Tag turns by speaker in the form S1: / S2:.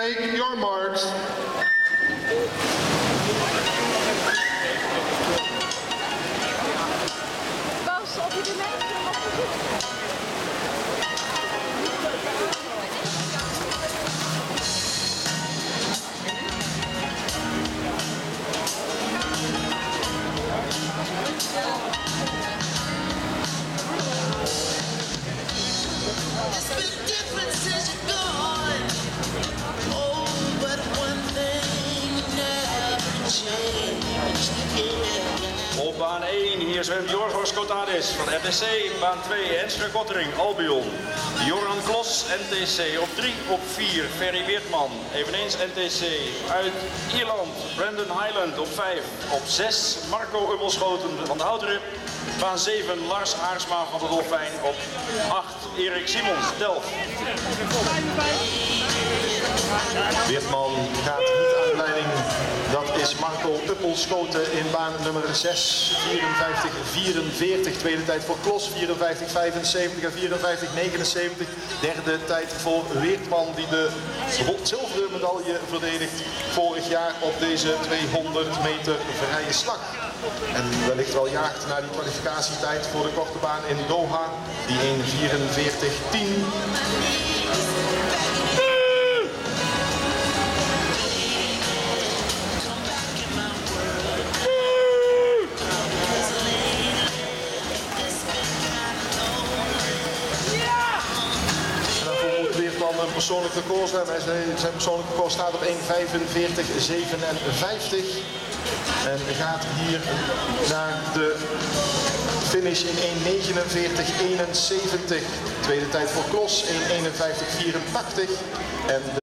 S1: Take your marks.
S2: Baan 1, hier zwemt Jorgos Kotadis van RTC. Baan 2, Enschede Kottering, Albion. Joran Klos, NTC. Op 3, op 4, Ferry Weertman. Eveneens NTC. Uit Ierland, Brandon Highland op 5. Op 6, Marco Ubbelschoten van de Houtrip. Baan 7, Lars Aarsma van de Dolfijn. Op 8, Erik Simons, Delft.
S1: Weertman gaat is Marco Uppelschoten in baan nummer 6. 54, 44. Tweede tijd voor Klos. 54, 75 en 54, 79. Derde tijd voor Weertman die de zilveren medaille verdedigt vorig jaar op deze 200 meter vrije slag. En wellicht wel jaagt naar die kwalificatietijd voor de korte baan in Doha. Die 1.44.10. een persoonlijk record. En Zijn zijn persoonlijk record staat op 1.45.57. En gaat hier naar de finish in 1.49.71. Tweede tijd voor Klos 1.51.84. En